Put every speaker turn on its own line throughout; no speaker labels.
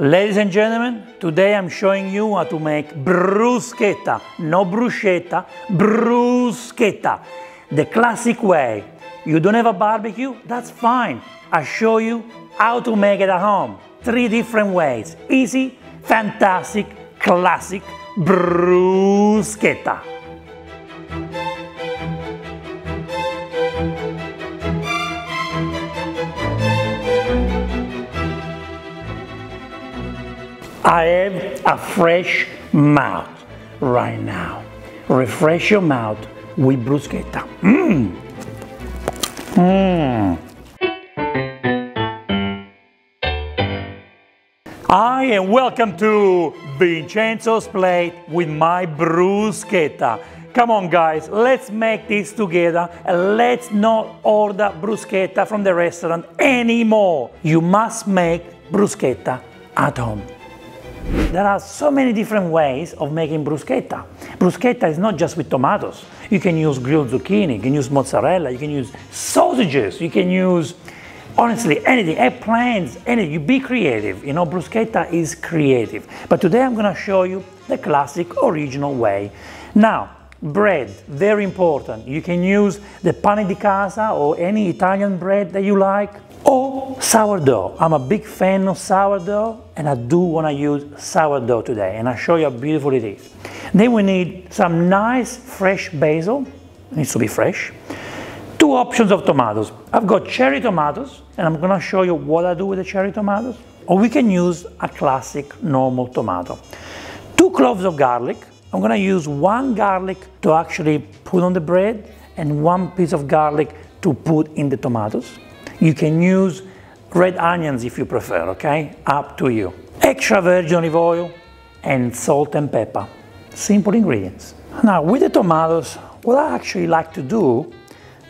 Ladies and gentlemen, today I'm showing you how to make bruschetta, no bruschetta, bruschetta, the classic way. You don't have a barbecue? That's fine. I show you how to make it at home. Three different ways. Easy, fantastic, classic bruschetta. I have a fresh mouth right now. Refresh your mouth with bruschetta. Mmm. Mmm. Hi and welcome to Vincenzo's Plate with my bruschetta. Come on guys, let's make this together and let's not order bruschetta from the restaurant anymore. You must make bruschetta at home. There are so many different ways of making bruschetta. Bruschetta is not just with tomatoes. You can use grilled zucchini, you can use mozzarella, you can use sausages, you can use, honestly, anything, eggplants, anything. You be creative. You know, bruschetta is creative. But today I'm gonna show you the classic original way. Now, bread, very important. You can use the pane di casa or any Italian bread that you like or sourdough. I'm a big fan of sourdough and I do want to use sourdough today and I'll show you how beautiful it is. Then we need some nice fresh basil, it needs to be fresh. Two options of tomatoes. I've got cherry tomatoes and I'm going to show you what I do with the cherry tomatoes. Or we can use a classic normal tomato. Two cloves of garlic. I'm to use one garlic to actually put on the bread and one piece of garlic to put in the tomatoes. You can use red onions if you prefer, okay? Up to you. Extra virgin olive oil and salt and pepper. Simple ingredients. Now with the tomatoes, what I actually like to do,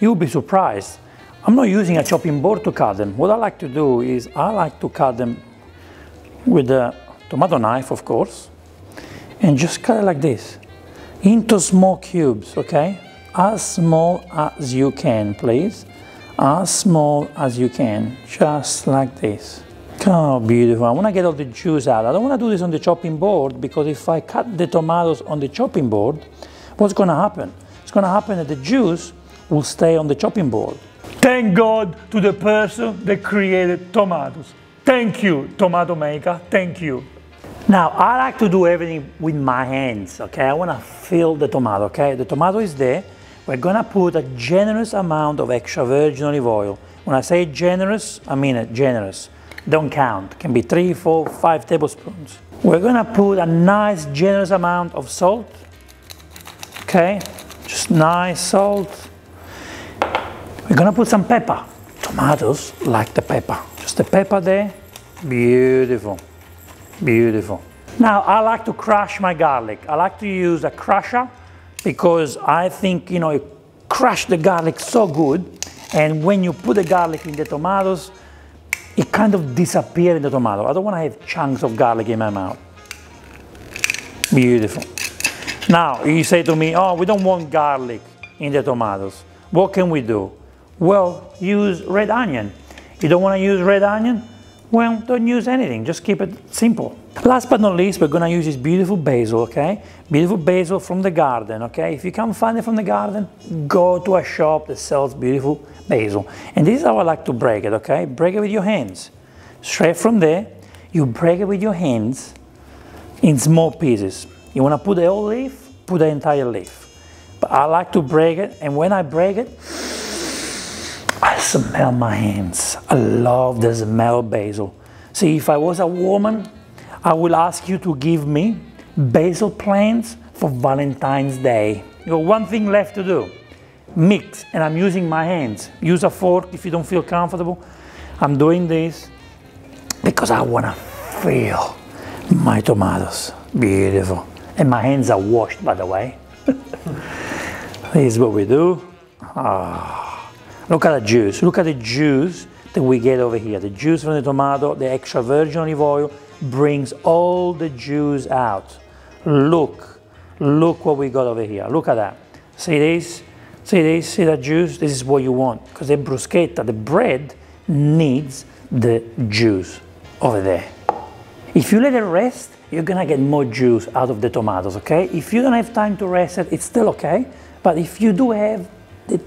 you'll be surprised. I'm not using a chopping board to cut them. What I like to do is I like to cut them with a tomato knife, of course, and just cut it like this into small cubes, okay? As small as you can, please as small as you can, just like this. Oh, beautiful. I want to get all the juice out. I don't want to do this on the chopping board because if I cut the tomatoes on the chopping board, what's going to happen? It's going to happen that the juice will stay on the chopping board. Thank God to the person that created tomatoes. Thank you, tomato maker. Thank you. Now, I like to do everything with my hands, okay? I want to fill the tomato, okay? The tomato is there. We're gonna put a generous amount of extra virgin olive oil. When I say generous, I mean it, generous. Don't count, can be three, four, five tablespoons. We're gonna put a nice generous amount of salt. Okay, just nice salt. We're gonna put some pepper. Tomatoes like the pepper. Just the pepper there, beautiful, beautiful. Now I like to crush my garlic. I like to use a crusher because I think, you know, it crush the garlic so good, and when you put the garlic in the tomatoes, it kind of disappears in the tomato. I don't want to have chunks of garlic in my mouth. Beautiful. Now, you say to me, oh, we don't want garlic in the tomatoes. What can we do? Well, use red onion. You don't want to use red onion? Well, don't use anything, just keep it simple. Last but not least, we're gonna use this beautiful basil, okay? Beautiful basil from the garden, okay? If you can't find it from the garden, go to a shop that sells beautiful basil. And this is how I like to break it, okay? Break it with your hands. Straight from there, you break it with your hands in small pieces. You wanna put the whole leaf, put the entire leaf. But I like to break it, and when I break it, I smell my hands. I love the smell of basil. See, if I was a woman, I will ask you to give me basil plants for Valentine's Day. You got one thing left to do. Mix, and I'm using my hands. Use a fork if you don't feel comfortable. I'm doing this because I want to feel my tomatoes. Beautiful. And my hands are washed, by the way. this is what we do. Ah. Look at the juice. Look at the juice that we get over here. The juice from the tomato, the extra virgin olive oil brings all the juice out. Look, look what we got over here. Look at that. See this? See this? See that juice? This is what you want. Because the bruschetta, the bread, needs the juice over there. If you let it rest, you're gonna get more juice out of the tomatoes, okay? If you don't have time to rest it, it's still okay. But if you do have the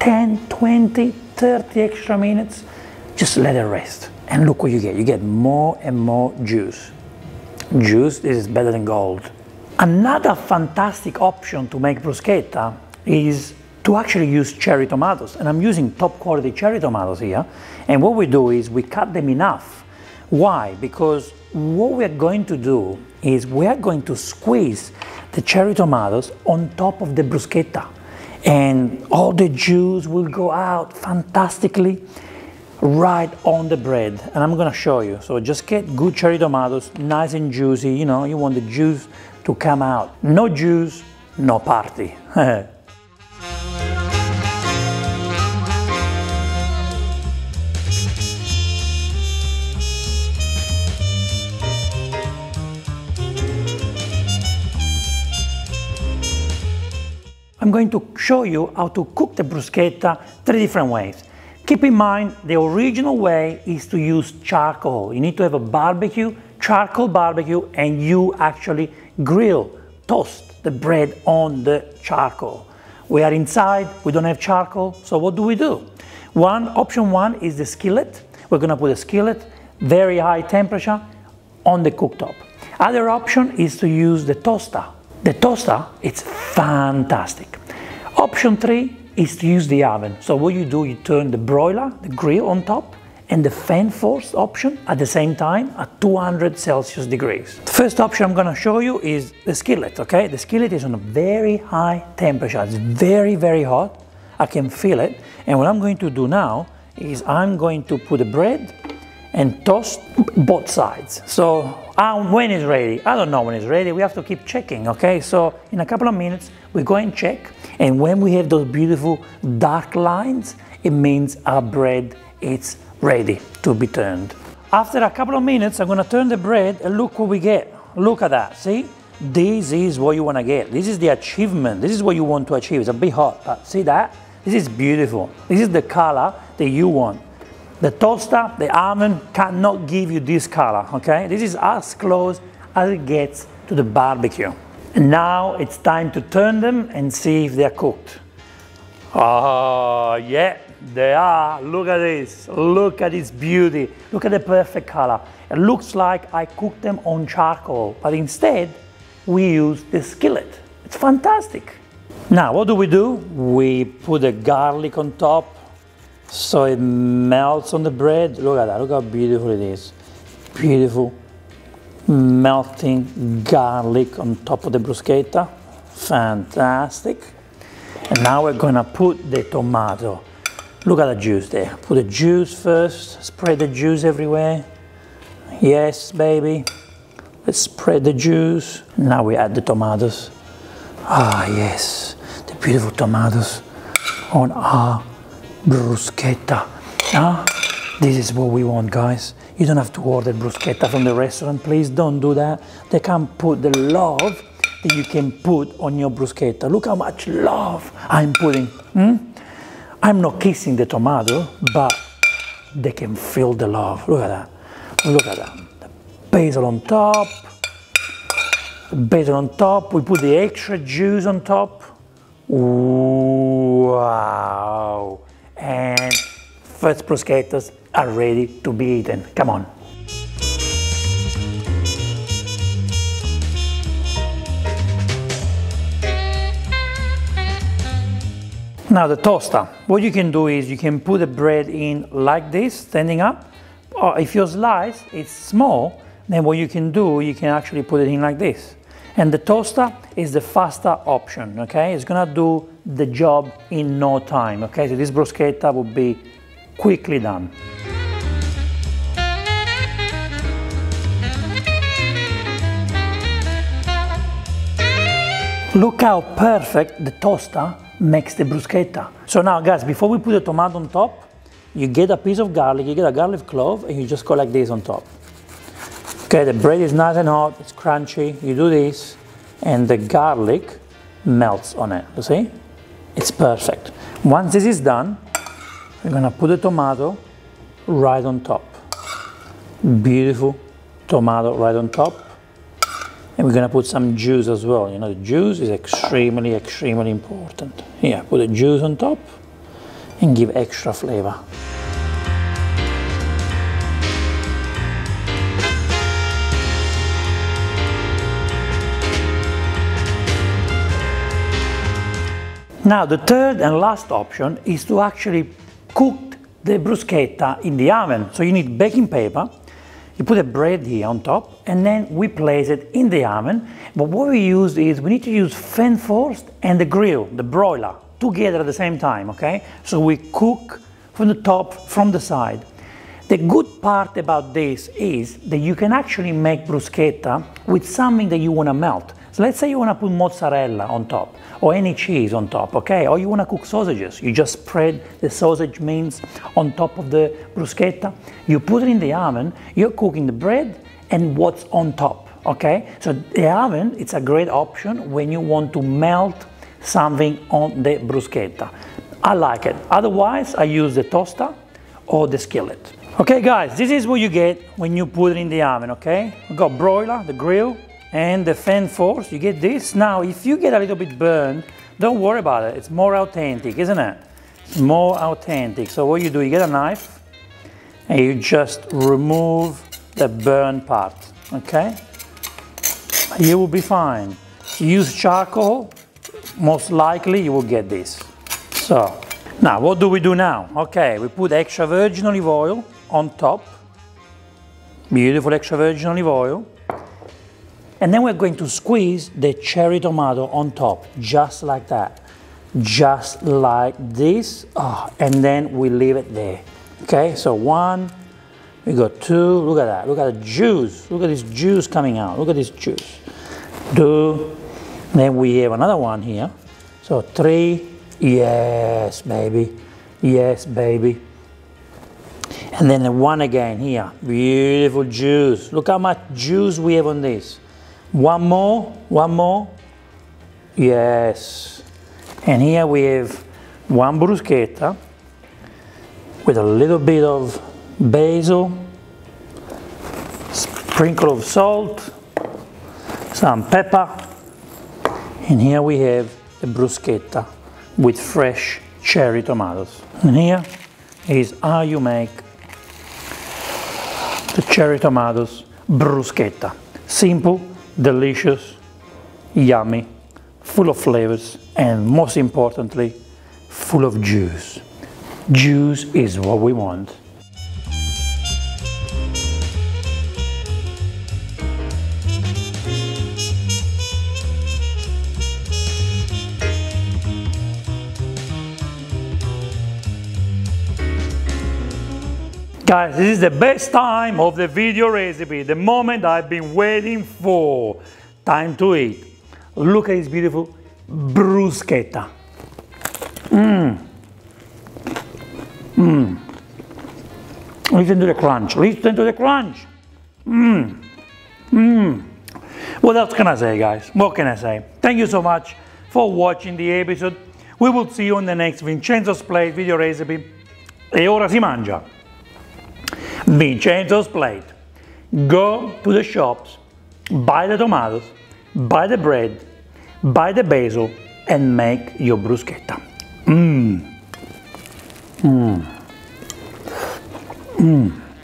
10, 20, 30 extra minutes, just let it rest. And look what you get. You get more and more juice. Juice, is better than gold. Another fantastic option to make bruschetta is to actually use cherry tomatoes. And I'm using top quality cherry tomatoes here. And what we do is we cut them enough. Why? Because what we're going to do is we are going to squeeze the cherry tomatoes on top of the bruschetta. And all the juice will go out fantastically right on the bread. And I'm gonna show you. So just get good cherry tomatoes, nice and juicy. You know, you want the juice to come out. No juice, no party. I'm going to show you how to cook the bruschetta three different ways. Keep in mind, the original way is to use charcoal. You need to have a barbecue, charcoal barbecue, and you actually grill, toast the bread on the charcoal. We are inside, we don't have charcoal, so what do we do? One, option one is the skillet. We're gonna put a skillet, very high temperature, on the cooktop. Other option is to use the toaster. The toaster, it's fantastic. Option three is to use the oven. So what you do, you turn the broiler, the grill on top, and the fan force option at the same time at 200 Celsius degrees. The first option I'm gonna show you is the skillet, okay? The skillet is on a very high temperature. It's very, very hot. I can feel it. And what I'm going to do now is I'm going to put the bread and toast both sides. So um, when it's ready, I don't know when it's ready, we have to keep checking, okay? So in a couple of minutes, we go and check, and when we have those beautiful dark lines, it means our bread is ready to be turned. After a couple of minutes, I'm gonna turn the bread and look what we get. Look at that, see? This is what you wanna get. This is the achievement. This is what you want to achieve. It's a bit hot, but see that? This is beautiful. This is the color that you want. The toaster, the oven cannot give you this color, okay? This is as close as it gets to the barbecue. And now it's time to turn them and see if they're cooked. Oh, yeah, they are. Look at this. Look at this beauty. Look at the perfect color. It looks like I cooked them on charcoal, but instead we use the skillet. It's fantastic. Now, what do we do? We put the garlic on top, so it melts on the bread. Look at that, look how beautiful it is. Beautiful melting garlic on top of the bruschetta. Fantastic. And now we're gonna put the tomato. Look at the juice there. Put the juice first, spread the juice everywhere. Yes, baby. Let's spread the juice. Now we add the tomatoes. Ah, yes, the beautiful tomatoes on our bruschetta. Ah, this is what we want, guys. You don't have to order bruschetta from the restaurant. Please don't do that. They can't put the love that you can put on your bruschetta. Look how much love I'm putting. Hmm? I'm not kissing the tomato, but they can feel the love. Look at that. Look at that. The basil on top. Basil on top. We put the extra juice on top. Wow and first bruschettas are ready to be eaten. Come on. Now the toaster, what you can do is you can put the bread in like this, standing up, or if your slice is small, then what you can do, you can actually put it in like this. And the toaster is the faster option, okay? It's gonna do the job in no time, okay? So this bruschetta will be quickly done. Look how perfect the toaster makes the bruschetta. So now guys, before we put the tomato on top, you get a piece of garlic, you get a garlic clove, and you just go like this on top. Okay, the bread is nice and hot, it's crunchy. You do this, and the garlic melts on it. You see? It's perfect. Once this is done, we're gonna put the tomato right on top. Beautiful tomato right on top. And we're gonna put some juice as well. You know, the juice is extremely, extremely important. Here, put the juice on top and give extra flavor. Now the third and last option is to actually cook the bruschetta in the oven. So you need baking paper, you put a bread here on top, and then we place it in the oven. But what we use is, we need to use fan force and the grill, the broiler, together at the same time, okay? So we cook from the top, from the side. The good part about this is that you can actually make bruschetta with something that you want to melt. Let's say you want to put mozzarella on top or any cheese on top, okay? Or you want to cook sausages. You just spread the sausage means on top of the bruschetta. You put it in the oven, you're cooking the bread and what's on top, okay? So the oven, it's a great option when you want to melt something on the bruschetta. I like it. Otherwise, I use the toaster or the skillet. Okay guys, this is what you get when you put it in the oven, okay? We got broiler, the grill, and the fan force, you get this. Now, if you get a little bit burned, don't worry about it. It's more authentic, isn't it? It's more authentic. So what you do, you get a knife and you just remove the burn part, okay? You will be fine. Use charcoal, most likely you will get this. So, now what do we do now? Okay, we put extra virgin olive oil on top. Beautiful extra virgin olive oil. And then we're going to squeeze the cherry tomato on top, just like that. Just like this. Oh, and then we leave it there. Okay, so one, we got two, look at that, look at the juice. Look at this juice coming out, look at this juice. Two, then we have another one here. So three, yes, baby, yes, baby. And then the one again here, beautiful juice. Look how much juice we have on this. One more, one more. Yes. And here we have one bruschetta with a little bit of basil, sprinkle of salt, some pepper, and here we have the bruschetta with fresh cherry tomatoes. And here is how you make the cherry tomatoes bruschetta. Simple, delicious, yummy, full of flavors, and most importantly, full of juice. Juice is what we want. Guys, this is the best time of the video recipe, the moment I've been waiting for. Time to eat. Look at this beautiful bruschetta. Mmm. Mmm. Listen to the crunch. Listen to the crunch. Mmm. Mmm. What else can I say, guys? What can I say? Thank you so much for watching the episode. We will see you on the next Vincenzo's Plate video recipe. E ora si mangia. Vincenzo's plate. Go to the shops, buy the tomatoes, buy the bread, buy the basil, and make your bruschetta. Mmm. Mmm. Mmm.